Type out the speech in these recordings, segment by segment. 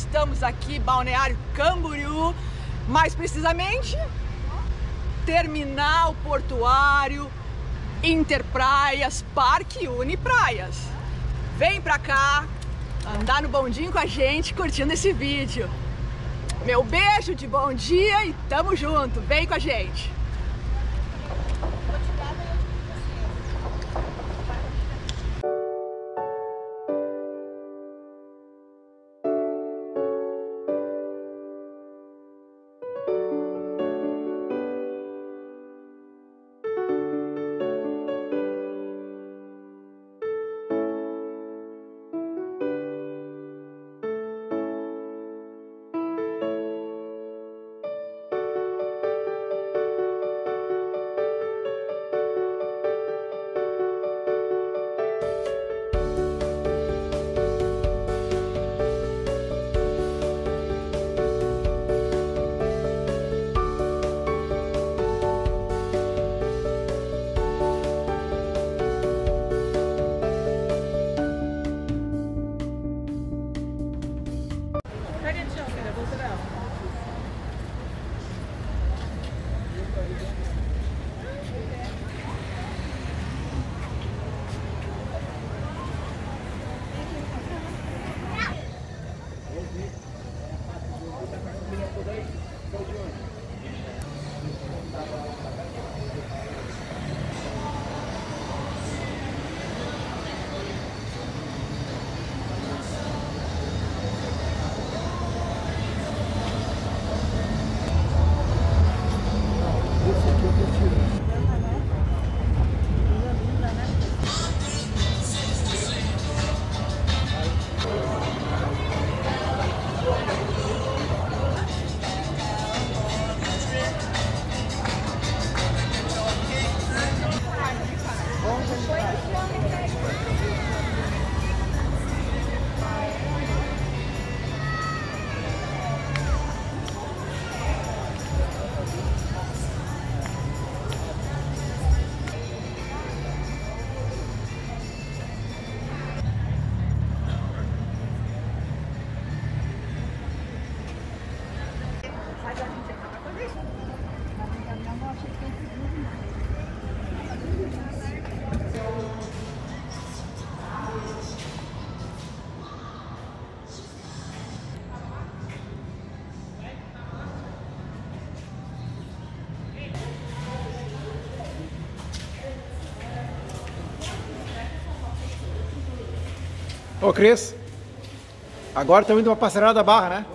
estamos aqui, Balneário Camboriú, mais precisamente, Terminal Portuário Interpraias Parque Unipraias. Vem pra cá, andar no bondinho com a gente, curtindo esse vídeo. Meu beijo de bom dia e tamo junto, vem com a gente! Ô Cris, agora estamos indo para Passarela da Barra, né?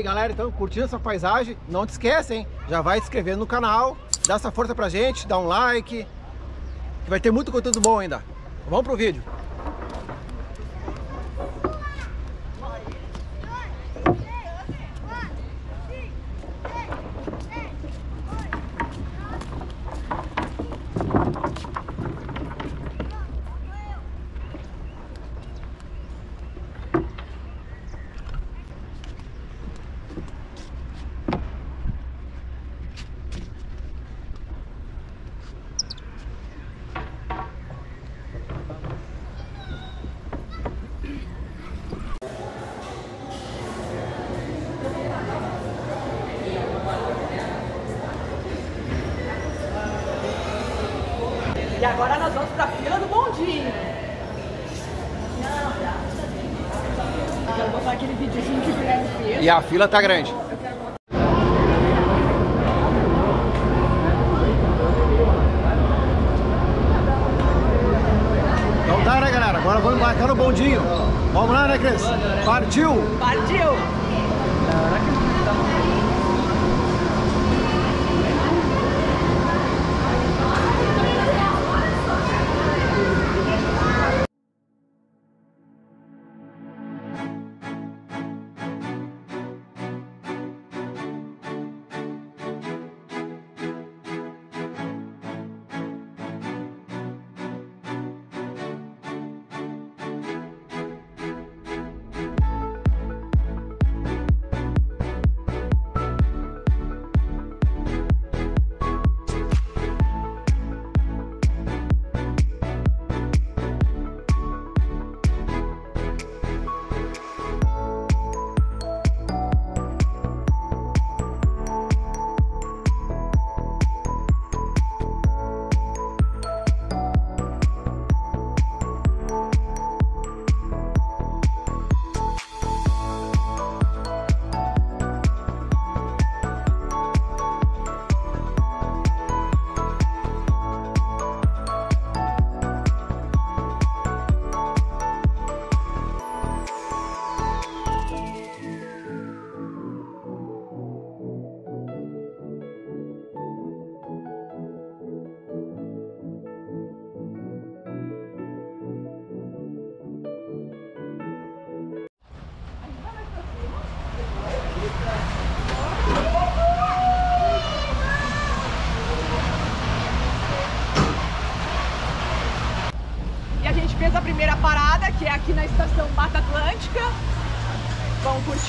Aí galera, então curtindo essa paisagem, não te esquece, hein? Já vai se inscrevendo no canal, dá essa força pra gente, dá um like, que vai ter muito conteúdo bom ainda. Vamos pro vídeo. E agora nós vamos pra fila do bondinho. Eu quero botar aquele videozinho que o Guilherme fez. E a fila tá grande. Então tá, né galera? Agora vamos embarcar no bondinho. Vamos lá, né Cris? Partiu! Partiu!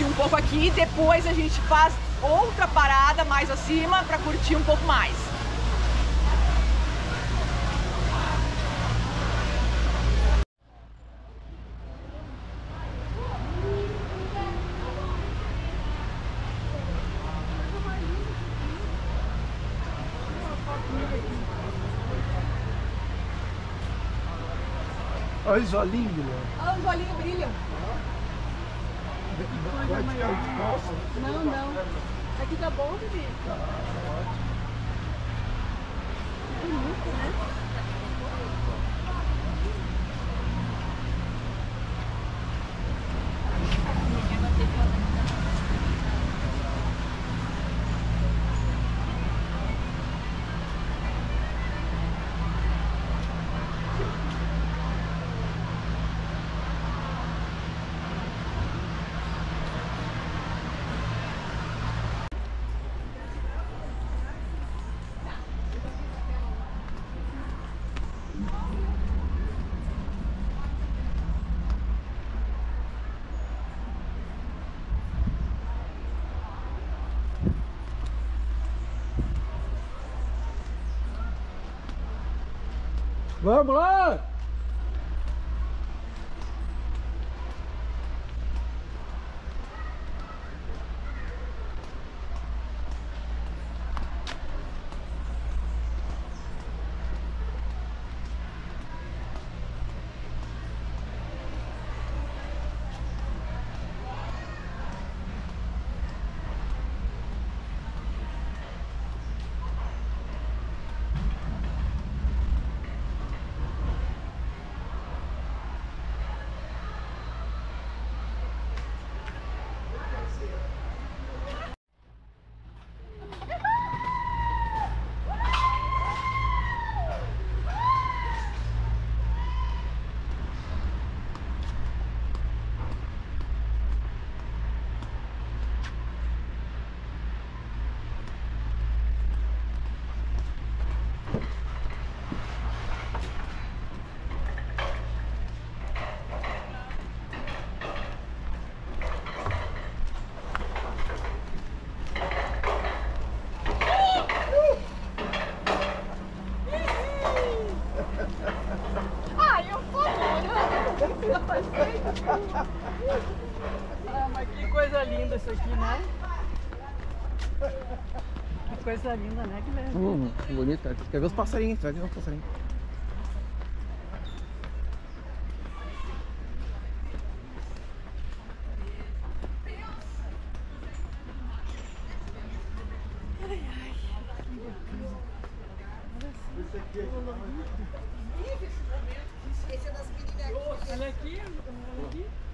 Curtir um pouco aqui, depois a gente faz outra parada mais acima para curtir um pouco mais. Olha os olhinhos, Guilherme. Olha os olhinhos. Vai ficar. Não, não. Aqui tá bom, bebê. Bonito, né? Vamos lá! Ai, eu tô Ah, mas que coisa linda isso aqui, né? Que coisa linda, né, Guilherme? Hum, que bonito. Quer ver os passarinhos? Vai ver os passarinhos. Olha aqui,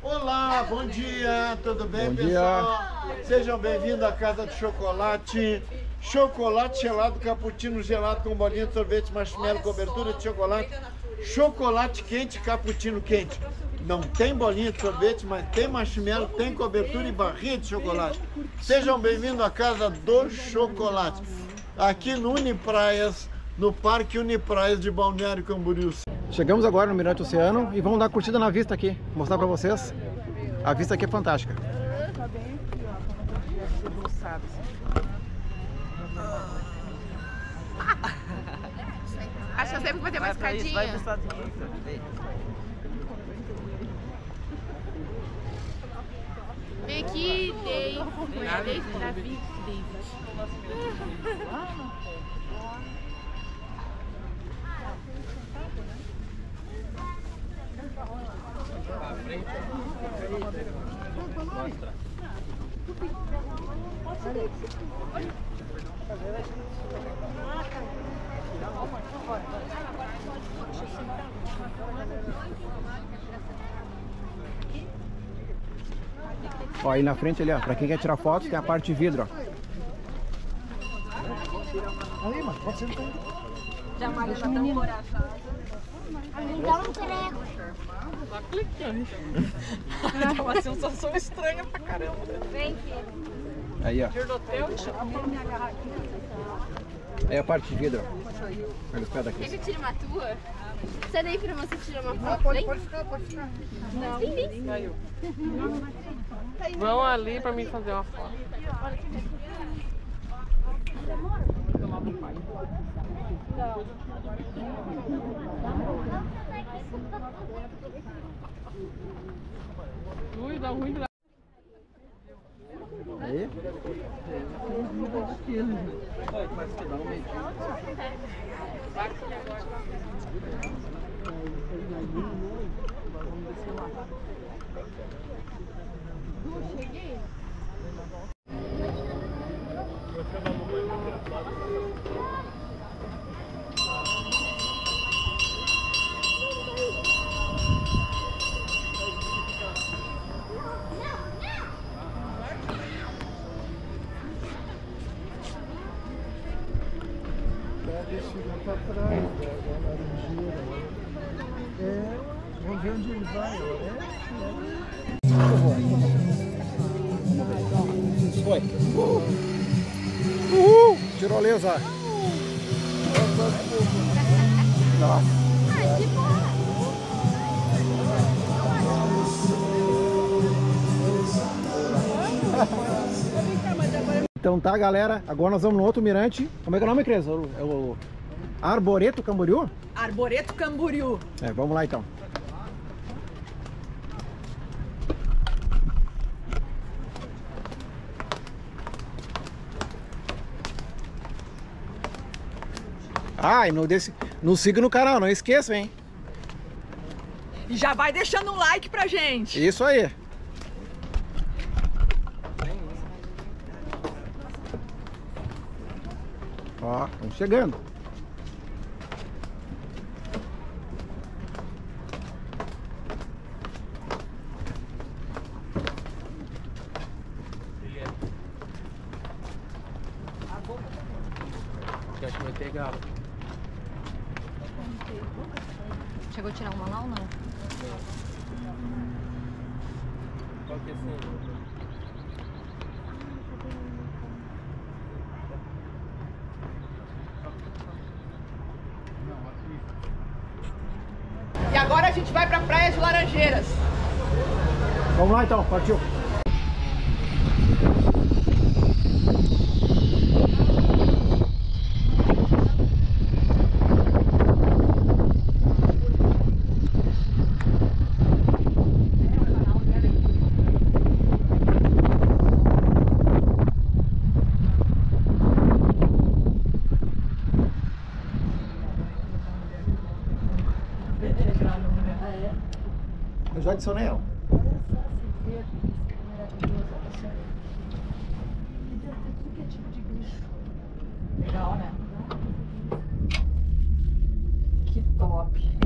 Olá, bom dia, tudo bem, Bom dia. pessoal? Sejam bem-vindos à Casa de Chocolate. Chocolate gelado, cappuccino gelado com bolinha de sorvete, marshmallow, cobertura de chocolate. Chocolate quente, cappuccino quente. Não tem bolinha de sorvete, mas tem marshmallow, tem cobertura e barrinha de chocolate. Sejam bem-vindos à Casa do Chocolate. Aqui no Unipraias, no Parque Unipraias de Balneário Camboriú. Chegamos agora no Mirante Oceano e vamos dar curtida na vista aqui. Mostrar pra vocês. A vista aqui é fantástica. Sempre que vai ter uma escadinha? Vem aqui, Dave. É Dave, David. Ó, aí na frente ali, ó. Pra quem quer tirar fotos, tem a parte de vidro, ó. É uma sensação estranha pra caramba. Aí, ó. Do hotel, Aí a parte de vidro. Olha os pés daqui. Quer que eu tire uma tua? Sai daí pra você tirar uma foto. Pode, pode ficar, pode ficar. Não. Caiu. Vão ali pra mim fazer uma foto. Ui, dá ruim Aí. Vamos Nossa. Então tá, galera. Agora nós vamos no outro mirante. Como é que é o nome, Cris? É o- É o Arboreto Camboriú? Arboreto Camboriú. É, vamos lá então. Ah, e não, desse, não siga no canal, não esqueça, hein? E já vai deixando um like pra gente. Isso aí. Ó, estamos chegando. 我们来走，快走。Legal, né? Que top.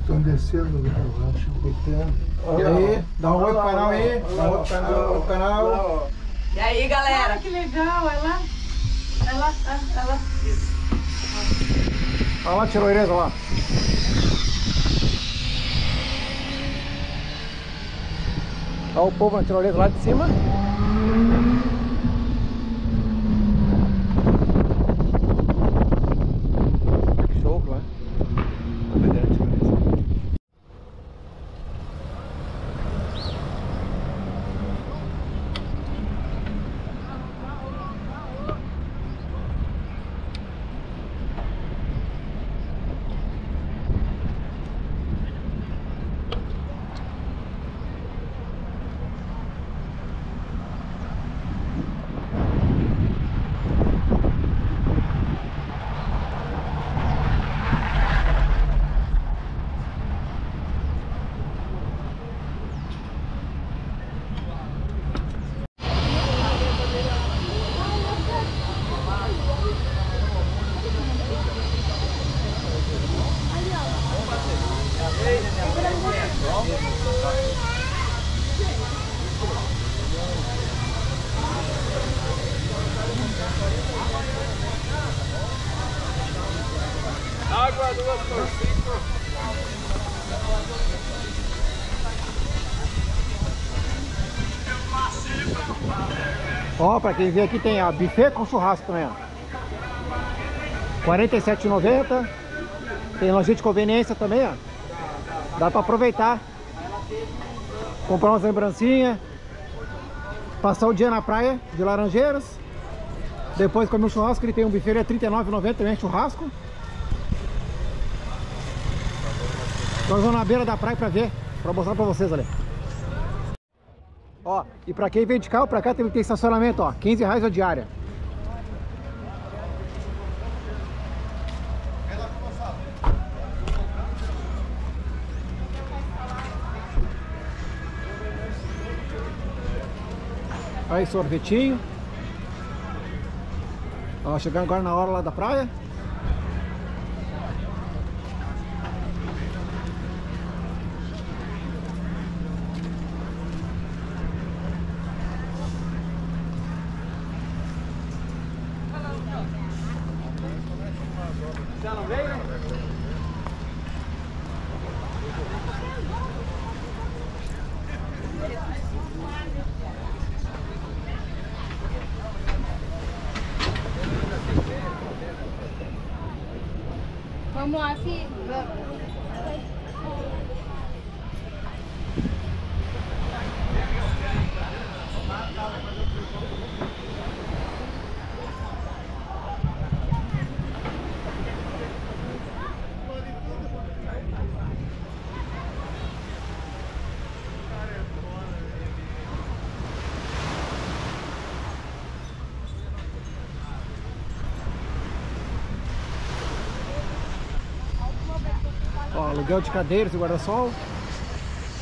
Estão descendo, né? eu acho pequeno. E aí, dá um oi pro canal aí. Dá um oi pro canal. canal. E aí, galera? Que legal, ela. Ela, ela. Olha lá, tirou olha lá. Olha o povo na tirolesa lá de cima. Ó, pra quem vê aqui tem a buffet com churrasco também, ó. 47,90. Tem lojinha de conveniência também, ó. Dá pra aproveitar. Comprar umas lembrancinhas. Passar o dia na praia de Laranjeiras. Depois comer um churrasco, ele tem um buffet, ele é R$39,90 também, é churrasco. Nós vamos na beira da praia pra ver, pra mostrar pra vocês ali. Ó, e pra quem vem de carro pra cá tem, tem estacionamento, ó, 15 reais a diária. Aí, sorvetinho. Ó, chegando agora na hora lá da praia. Vamos lá, aluguel de cadeiras e guarda-sol.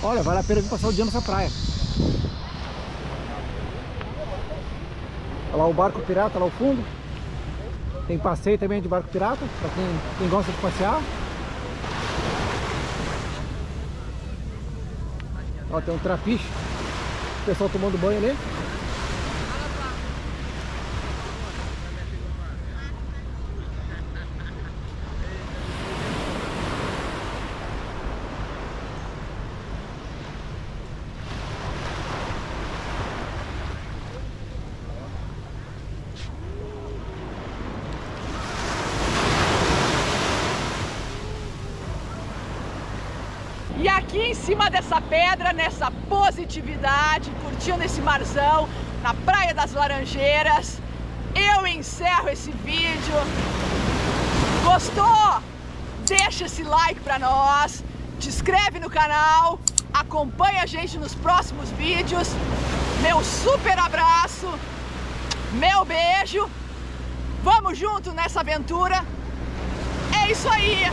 Olha, vale a pena vir passar o dia nessa praia. Olha lá o barco pirata lá ao fundo. Tem passeio também de barco pirata, pra quem, quem gosta de passear. Ó, tem um trapiche. O pessoal tomando banho ali. E aqui em cima dessa pedra, nessa positividade, curtindo esse marzão, na Praia das Laranjeiras, eu encerro esse vídeo. Gostou? Deixa esse like pra nós, te inscreve no canal, acompanha a gente nos próximos vídeos. Meu super abraço, meu beijo. Vamos junto nessa aventura. É isso aí.